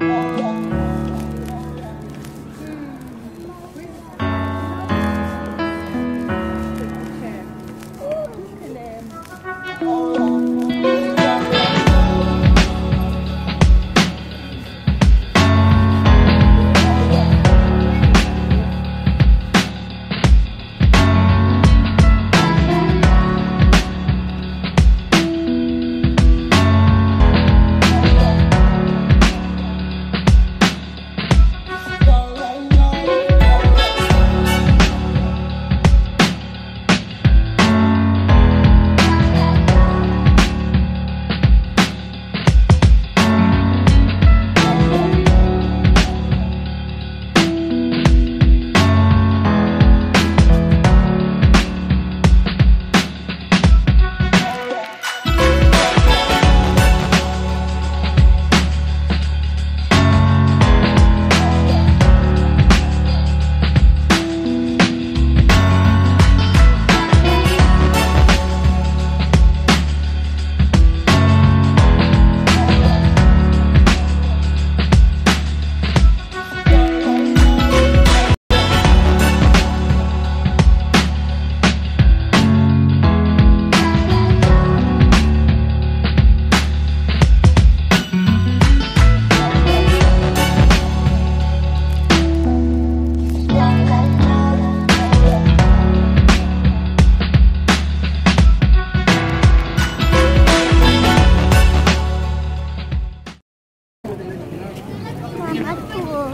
哦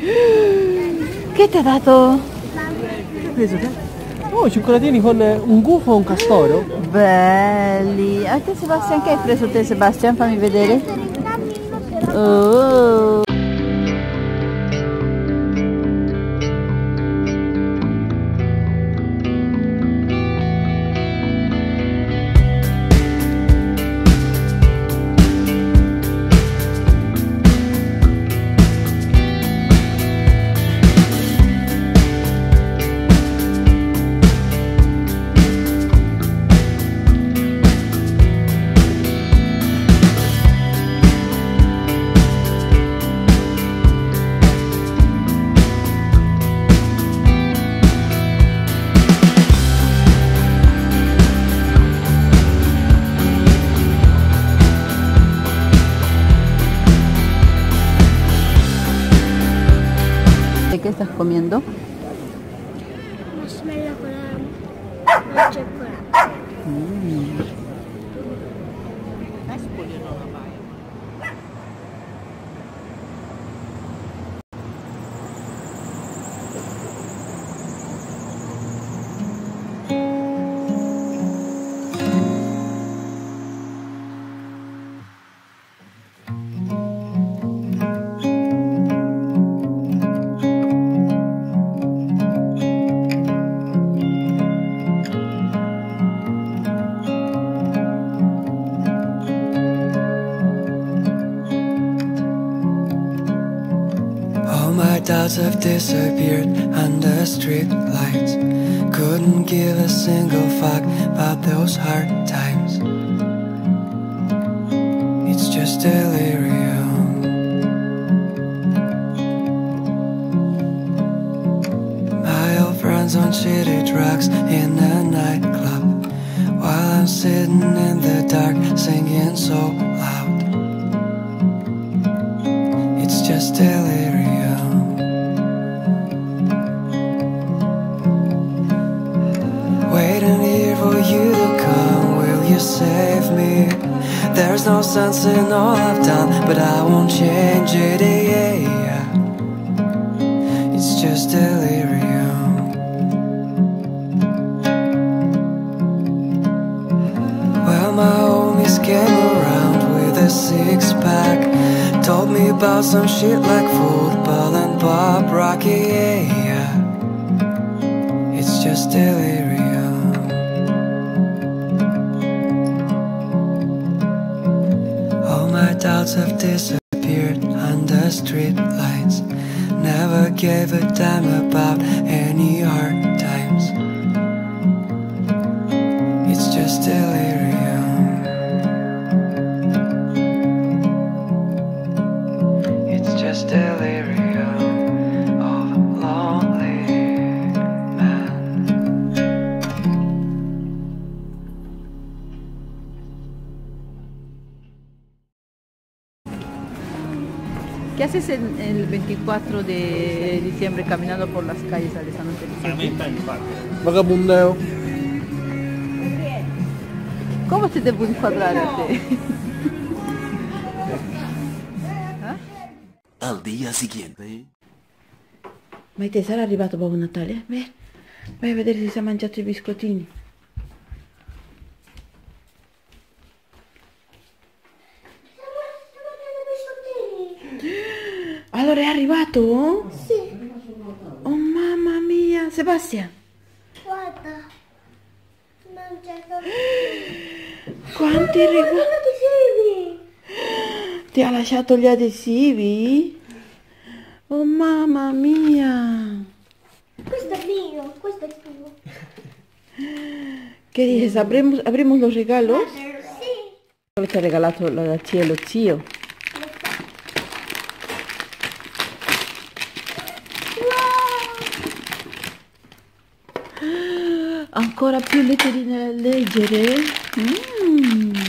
Che ti ha dato? Che preso te? Oh, i cioccolatini con eh, un gufo e un castoro. Belli. A te Sebastian che hai preso te Sebastian? Fammi vedere. Oh. スメだからもうちょいくらい。Have disappeared under street lights. Couldn't give a single fuck about those hard times. It's just delirium. My old friends on shitty drugs in a nightclub. While I'm sitting in the dark singing so loud. There's no sense in all I've done, but I won't change it. Yeah. It's just delirium. Well, my homies came around with a six pack. Told me about some shit like football and Bob Rocky. Yeah, doubts have disappeared under street lights. Never gave a damn about any hard times. It's just delirium. It's just delirium ¿Qué haces en el 24 de diciembre caminando por las calles de San Antonio? Vagabundeo. ¿Cómo se te puede inquadrare a te? Al día siguiente. Maite, sarà arrivato Babbo Natale? Beh, vai a vedere se si è mangiato i biscottini. Allora è arrivato? Sì, Oh mamma mia, Sebastian, guarda. Non c'è quanti regali? adesivi. Ti ha lasciato gli adesivi? Oh mamma mia! Questo è mio, questo è tuo. Che dices? ¿Abrimos, abrimos los regalos? Sì. Quello che ha regalato la zia e lo zio. Ancora più letterine da leggere? Mm.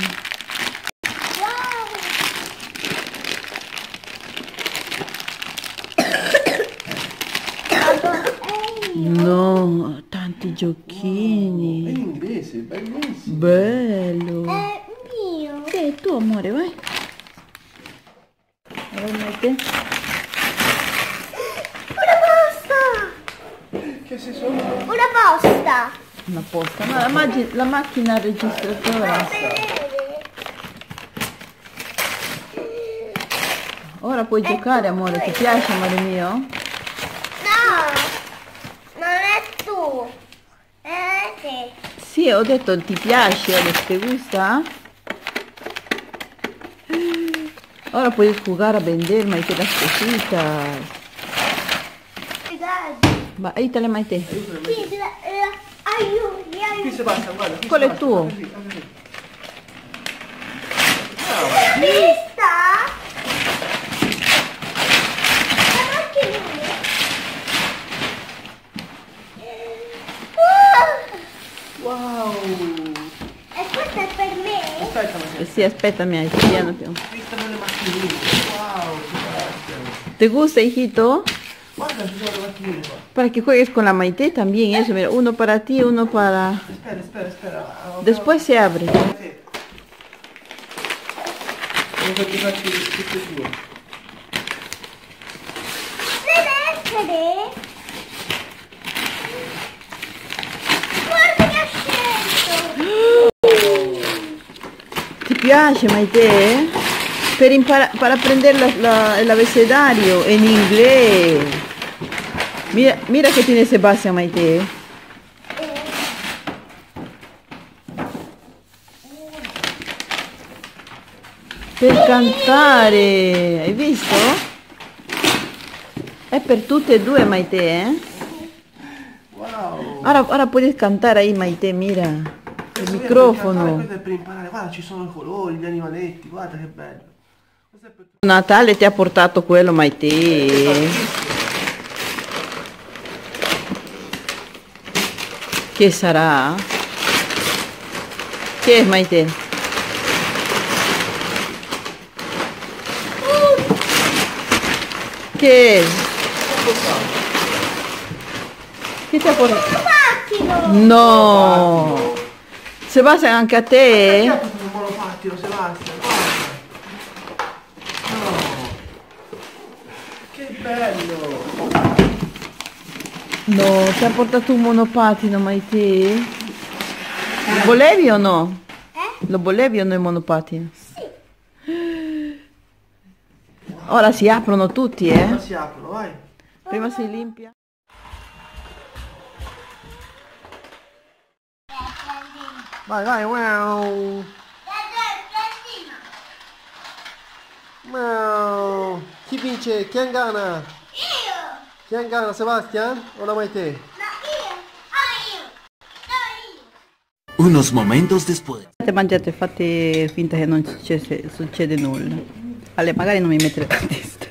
No, tanti È giochini. in inglese, bellissimo. Bello. È mio. Sì, è tuo amore, vai. Vai, Maite. Una pasta! Che si sono? Una posta. Una posta. No, la, la macchina registratore. Ora puoi giocare, amore. Ti piace, amore mio? No, non è tu. È te. Sì, ho detto ti piace, Alex, ti gusta? Ora puoi jugar a vender, ma te las cositas. Va, ahí te le maite. Sì, ¿Cuál es tu? ¿Lista? Wow! Aspetta per me? Aspetta, Maria. Sì, aspettami, gusta, hijito? Para que juegues con la Maite también, eso, uno para ti, uno para... Espera, espera, espera. Después se abre. Ti piace Maite? ¿eh? Per impara- per apprendere la, la, l'abecedario in inglese. Mira, mira que tiene Sebastián, Maite. Per cantare, hai visto? È per tutte e due, Maite, eh? Wow. Ora, ora puoi cantare ahí, Maite, mira. Il cantare, microfono. È per imparare. Guarda, ci sono i colori, gli animaletti. Guarda che bello. Per Natale ti ha portato quello, Maite. ¿Qué será? ¿Qué es, Maite? ¿Qué es? ¿Qué te acuerdas? No! se Sebastian, anche a te? Sebastian! No! Che bello! No, ti ha portato un monopattino, Maite? Lo volevi o no? Eh? Lo volevi o no il monopattino? Ora si aprono tutti, eh? Ora si aprono, vai. Prima si limpia. Vai, vai, wow. Wow. Chi vince? Chi ingana? Io. Chi ingana, Sebastian o la Maite? No, io. Io. No, io. Unos momentos después. Mangiate, mangiate, fate finta che non succede, succede nulla. Ale, magari non mi mettere la testa.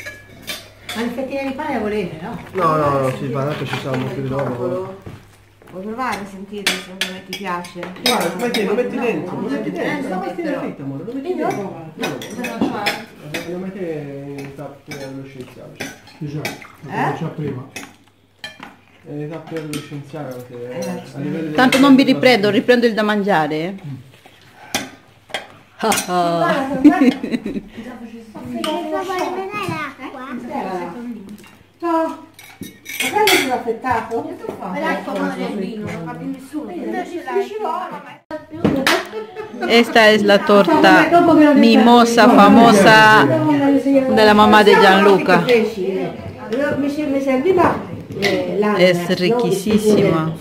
Ma le fettine di pane le volete, no? No, no, no, ci va, tanto ci siamo di roba. Vuoi provare a sentire se me ti piace? Guarda, Maite, lo metti dentro, lo metti dentro. Lo metti dentro, amore, lo metti dentro. Lo metti in tappe allo scienziato. Eh? già prima. Eh, tappe allo scienziato perché livello di- Tanto non vi riprendo, riprendo il da mangiare. Ah, ah. Devo vedere l'acqua. No! Ma quello è l'affettato? L'acqua non è vino, non fa più nessuno. Ci vuole. Esta es la torta mimosa famosa de la mamá de Gianluca. Es riquísima.